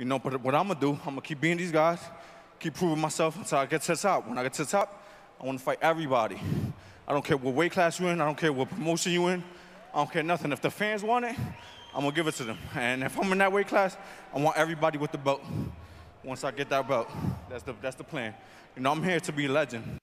You know, but what I'm gonna do, I'm gonna keep being these guys, keep proving myself until I get to the top. When I get to the top, I wanna fight everybody. I don't care what weight class you're in, I don't care what promotion you're in, I don't care nothing. If the fans want it, I'm gonna give it to them. And if I'm in that weight class, I want everybody with the belt. Once I get that belt, that's the, that's the plan. You know, I'm here to be a legend.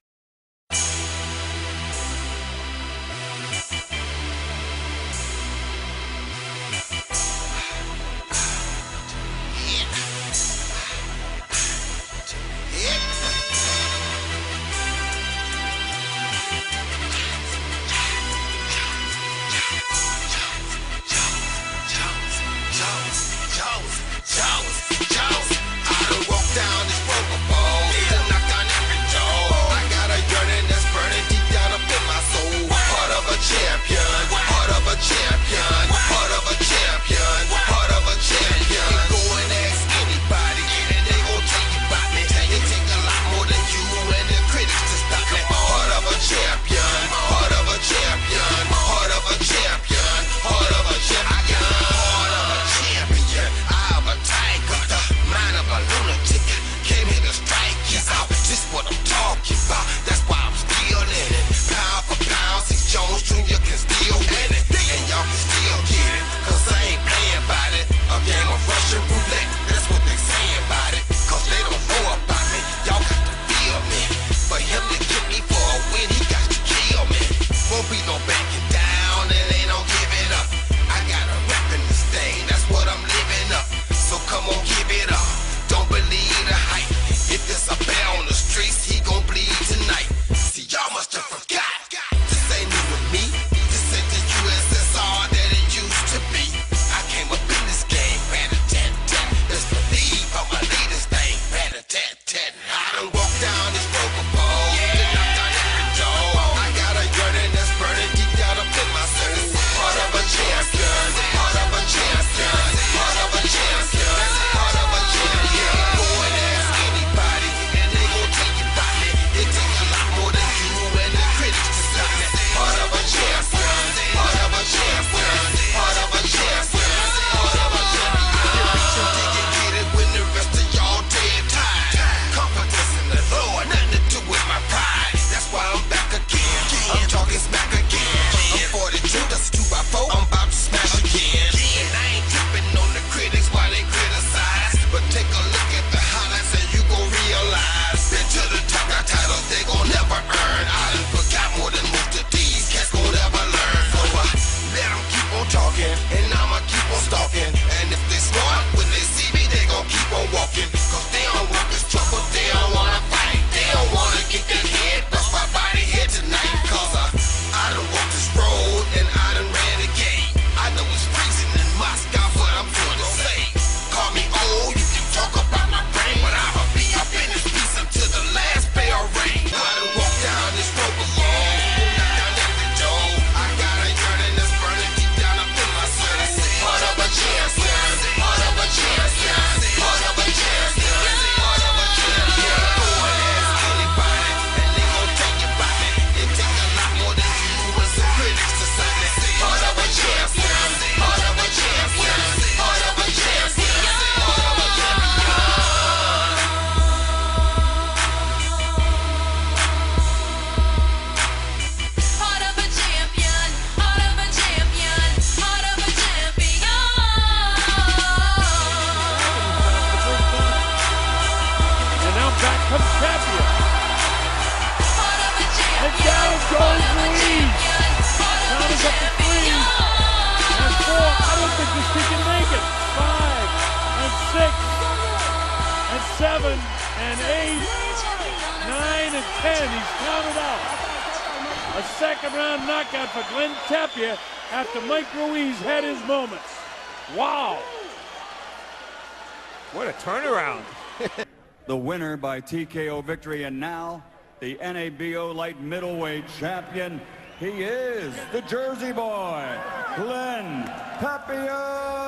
Seven and eight, nine and ten. He's counted out. A second round knockout for Glen Tapia after Mike Ruiz had his moments. Wow. What a turnaround. the winner by TKO victory, and now the NABO light middleweight champion. He is the Jersey boy, Glen Tapia.